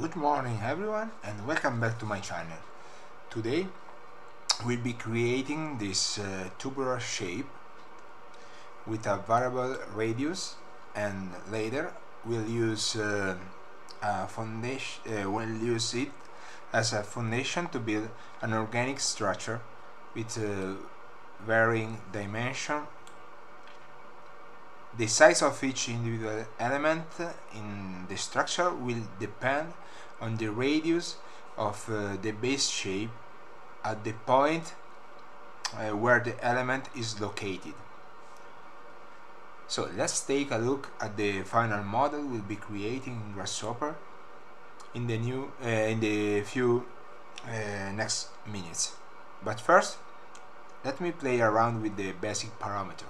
Good morning everyone and welcome back to my channel. Today we'll be creating this uh, tubular shape with a variable radius and later we'll use uh, a foundation uh, we'll use it as a foundation to build an organic structure with varying dimension the size of each individual element in the structure will depend on the radius of uh, the base shape at the point uh, where the element is located. So let's take a look at the final model we'll be creating in Grasshopper in the new uh, in the few uh, next minutes. But first, let me play around with the basic parameter.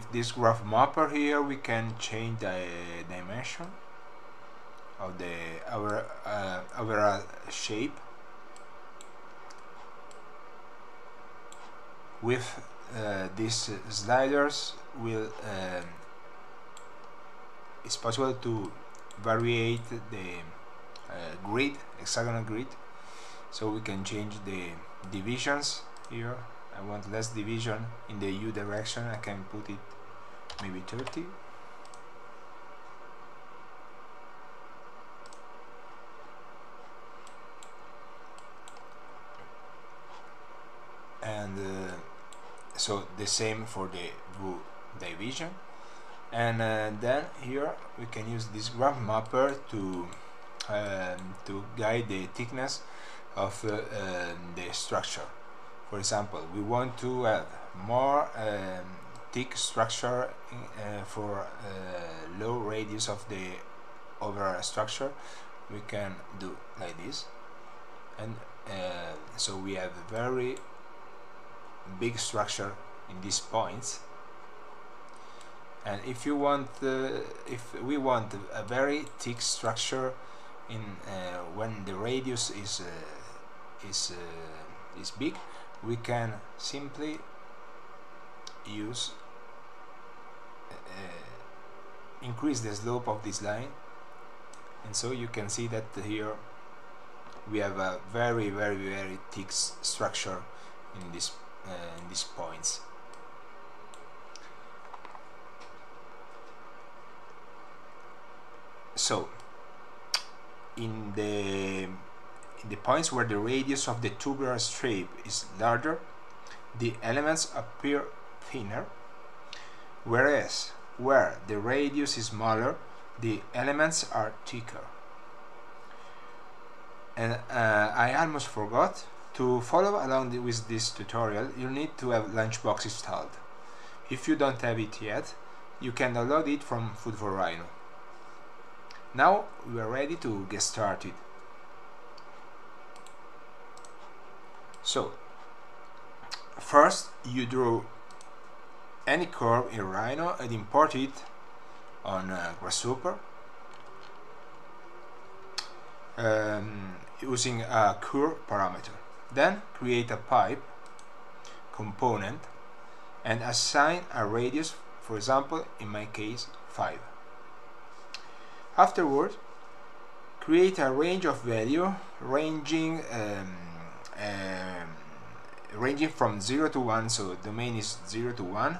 With this graph mapper here we can change the dimension of the our uh, overall shape with uh, these sliders will um, it's possible to variate the uh, grid hexagonal grid. So we can change the divisions here I want less division in the U direction. I can put it maybe 30 and uh, so the same for the blue division. And uh, then here we can use this graph mapper to um, to guide the thickness of uh, um, the structure for example we want to have more um, thick structure uh, for uh, low radius of the overall structure. We can do like this. And uh, so we have a very big structure in these points. And if you want uh, if we want a very thick structure in uh, when the radius is uh, is is big we can simply use uh, increase the slope of this line. And so you can see that here we have a very very very thick structure in this uh, in these points. So in the the points where the radius of the tubular shape is larger, the elements appear thinner, whereas where the radius is smaller, the elements are thicker. And uh, I almost forgot, to follow along with this tutorial, you need to have Lunchbox installed. If you don't have it yet, you can download it from Food for Rhino. Now we are ready to get started. So, first you draw any curve in Rhino and import it on uh, Grasshopper um, using a curve parameter. Then create a pipe component and assign a radius, for example, in my case, 5. Afterwards, create a range of value ranging um, um, ranging from 0 to 1 so domain is 0 to 1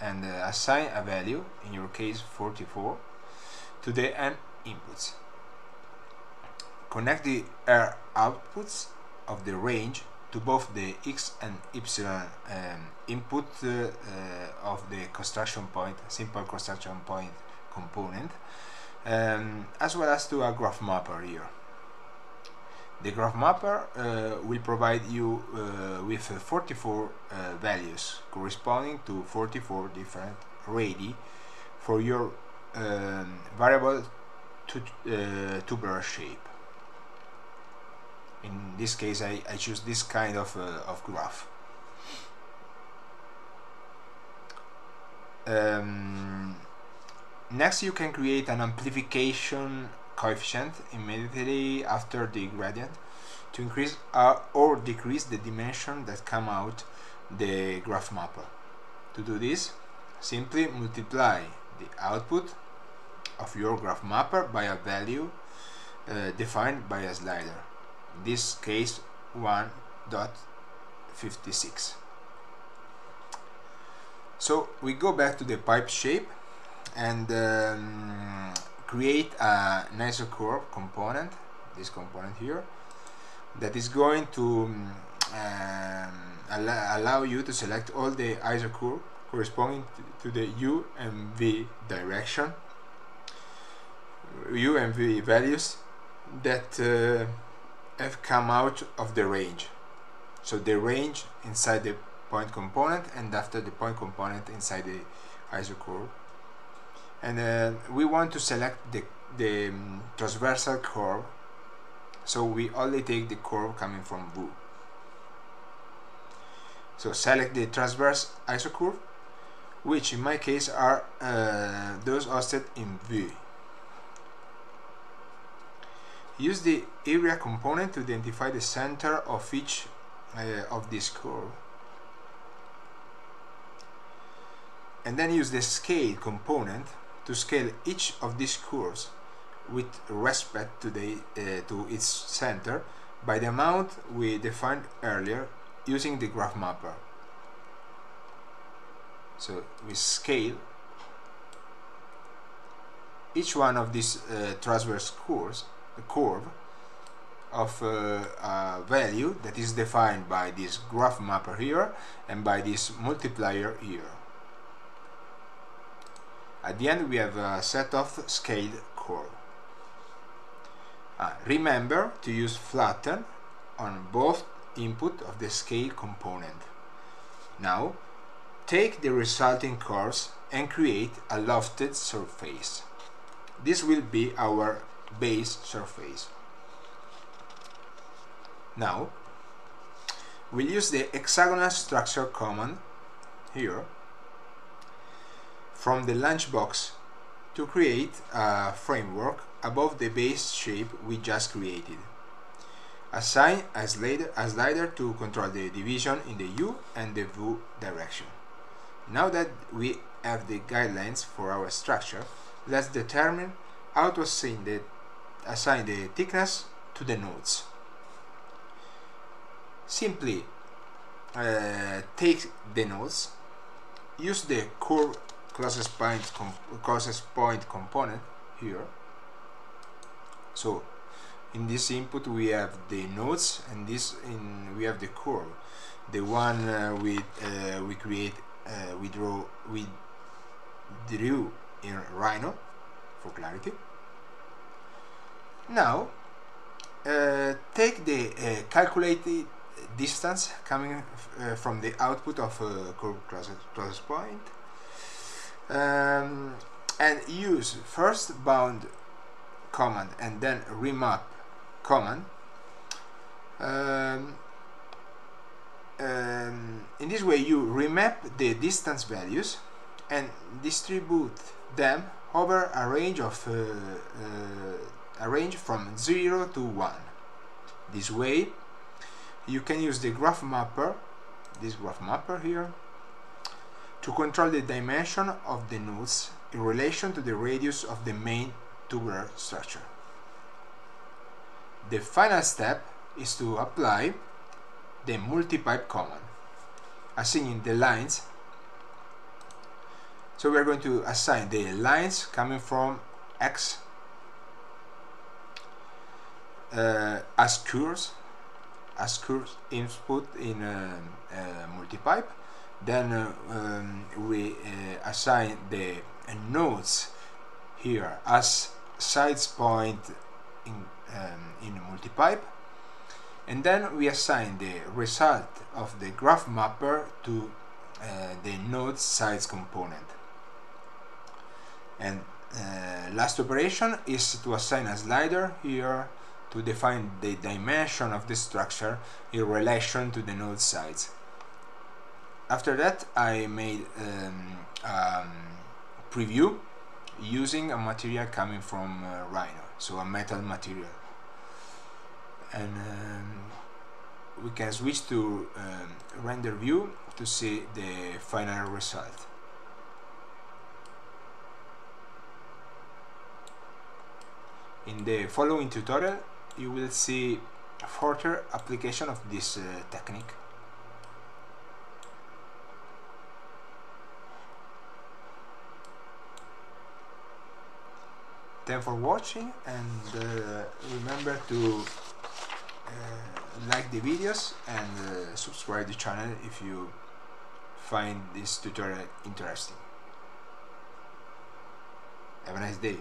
and uh, assign a value in your case 44 to the n inputs. Connect the r outputs of the range to both the x and y um, input uh, uh, of the construction point simple construction point component um, as well as to a graph mapper here the graph mapper uh, will provide you uh, with uh, 44 uh, values corresponding to 44 different radii for your um, variable to, uh, tubular shape. In this case I, I choose this kind of, of graph. Um, next you can create an amplification coefficient immediately after the gradient to increase uh, or decrease the dimension that come out the graph mapper. To do this, simply multiply the output of your graph mapper by a value uh, defined by a slider. In this case 1.56. So we go back to the pipe shape and um, create a curve component, this component here, that is going to um, allow you to select all the isocurve corresponding to the u and v direction, u and v values that uh, have come out of the range. So the range inside the point component and after the point component inside the isocurve and uh, we want to select the, the um, transversal curve so we only take the curve coming from V so select the transverse isocurve which in my case are uh, those hosted in V. Use the area component to identify the center of each uh, of this curve. And then use the scale component to scale each of these curves with respect to, the, uh, to its center by the amount we defined earlier using the graph mapper. So we scale each one of these uh, transverse curves, the curve of uh, a value that is defined by this graph mapper here and by this multiplier here. At the end we have a set of scaled curve. Uh, remember to use flatten on both input of the scale component. Now take the resulting curves and create a lofted surface. This will be our base surface. Now we'll use the hexagonal structure command here from the LunchBox to create a framework above the base shape we just created. Assign a slider, a slider to control the division in the U and the V direction. Now that we have the guidelines for our structure, let's determine how to assign the, assign the thickness to the nodes. Simply uh, take the nodes, use the curve closest point closest point component here. So in this input we have the nodes and this in we have the curve the one uh, we uh, we create uh, we draw we drew in Rhino for clarity. Now uh, take the uh, calculated distance coming uh, from the output of a curve closest, closest point um, and use first bound command and then remap command. Um, um, in this way you remap the distance values and distribute them over a range of uh, uh, a range from 0 to 1 this way you can use the graph mapper this graph mapper here to control the dimension of the nodes in relation to the radius of the main tubular structure. The final step is to apply the multipipe command, assigning the lines. So we are going to assign the lines coming from X uh, as curves, as curves input in a, a multipipe then uh, um, we uh, assign the nodes here as sides point in, um, in multipipe. And then we assign the result of the graph mapper to uh, the node size component. And uh, last operation is to assign a slider here to define the dimension of the structure in relation to the node size after that I made um, um, preview using a material coming from uh, Rhino so a metal material. And um, we can switch to um, render view to see the final result. In the following tutorial you will see further application of this uh, technique Thanks for watching and uh, remember to uh, like the videos and uh, subscribe the channel if you find this tutorial interesting. Have a nice day.